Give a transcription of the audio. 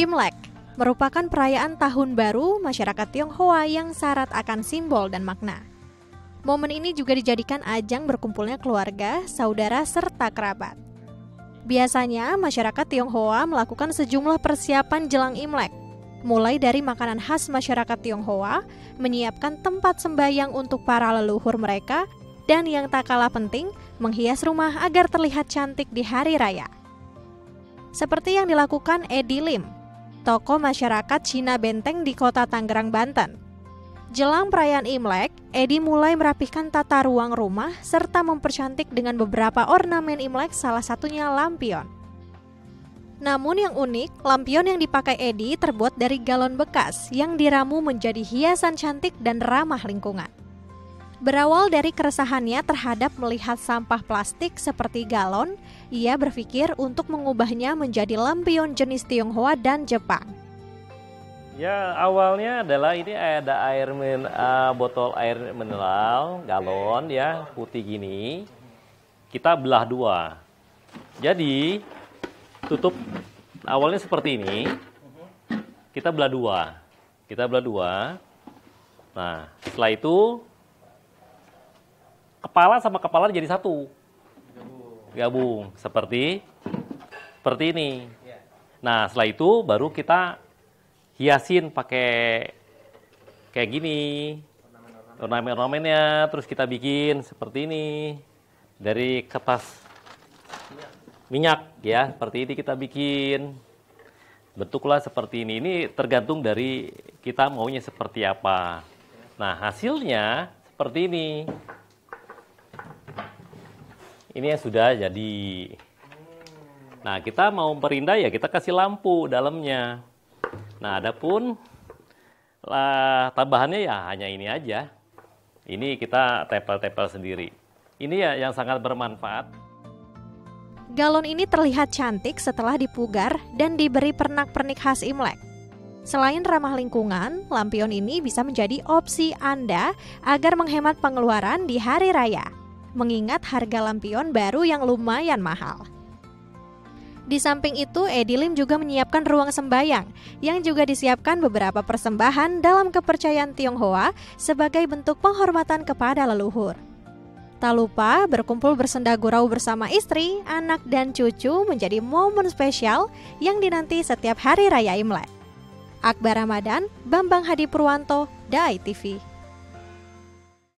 Imlek merupakan perayaan tahun baru masyarakat Tionghoa yang syarat akan simbol dan makna. Momen ini juga dijadikan ajang berkumpulnya keluarga, saudara, serta kerabat. Biasanya, masyarakat Tionghoa melakukan sejumlah persiapan jelang Imlek, mulai dari makanan khas masyarakat Tionghoa, menyiapkan tempat sembahyang untuk para leluhur mereka, dan yang tak kalah penting, menghias rumah agar terlihat cantik di hari raya. Seperti yang dilakukan Edi Lim, toko masyarakat Cina Benteng di kota Tangerang, Banten. Jelang perayaan Imlek, Edi mulai merapihkan tata ruang rumah serta mempercantik dengan beberapa ornamen Imlek salah satunya lampion. Namun yang unik, lampion yang dipakai Edi terbuat dari galon bekas yang diramu menjadi hiasan cantik dan ramah lingkungan. Berawal dari keresahannya terhadap melihat sampah plastik seperti galon, ia berpikir untuk mengubahnya menjadi lampion jenis Tionghoa dan Jepang. Ya awalnya adalah ini ada air min, uh, botol air mineral galon ya putih gini. Kita belah dua. Jadi tutup awalnya seperti ini. Kita belah dua. Kita belah dua. Nah setelah itu kepala sama kepala jadi satu. Gabung. Seperti seperti ini. Nah, setelah itu baru kita hiasin pakai kayak gini. Ornamen-ornamennya terus kita bikin seperti ini dari kertas minyak ya, seperti ini kita bikin. Bentuklah seperti ini. Ini tergantung dari kita maunya seperti apa. Nah, hasilnya seperti ini ini yang sudah jadi. Nah, kita mau memperindah ya kita kasih lampu dalamnya. Nah, adapun lah tambahannya ya hanya ini aja. Ini kita tempel-tempel sendiri. Ini ya yang sangat bermanfaat. Galon ini terlihat cantik setelah dipugar dan diberi pernak-pernik khas Imlek. Selain ramah lingkungan, lampion ini bisa menjadi opsi Anda agar menghemat pengeluaran di hari raya mengingat harga lampion baru yang lumayan mahal. Di samping itu, Edilim juga menyiapkan ruang sembayang yang juga disiapkan beberapa persembahan dalam kepercayaan Tionghoa sebagai bentuk penghormatan kepada leluhur. Tak lupa berkumpul bersenda gurau bersama istri, anak, dan cucu menjadi momen spesial yang dinanti setiap hari raya Imlek. Akbar Ramadan, Bambang Hadi Purwanto, Dai TV.